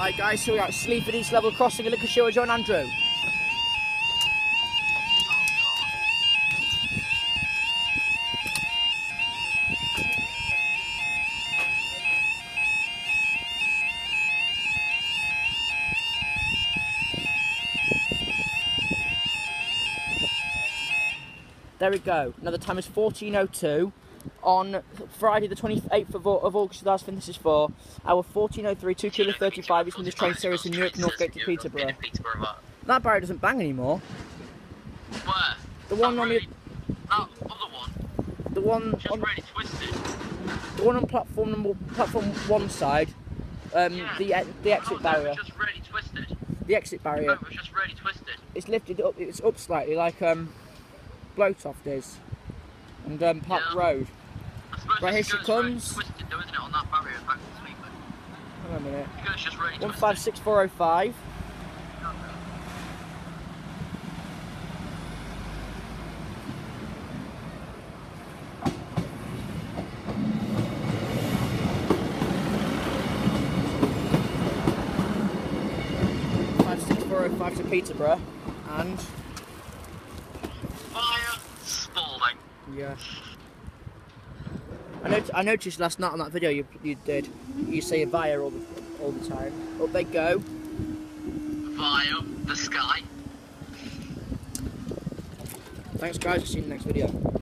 Right guys, so we're at East Level Crossing at Lincolnshire. John Andrew. There we go. Now the time is 14.02 on Friday the 28th of, of August 2000. This is for our 14.03 2 kilo 35 is from this train service in Newark, Northgate to Peterborough. That barrier doesn't bang anymore. Where? The one That on the That other one, the one just on really twisted. the one on platform number platform one side. Um, Yeah. the the exit no, barrier. just really twisted. The exit No, barrier. it was just really twisted. It's lifted up. It's up slightly, like um, Lowestoft is, and um, Park Yeah. Road. Right, here she really comes. Twisted though, isn't it, on that barrier back to Sleaford? Hang on a minute. Because really One five six four oh five. Five six four oh five to Peterborough, and yeah. I, not- I noticed last night on that video you, you did. You say via all the all the time. Up they go. Via the sky. Thanks guys. We'll see you in the next video.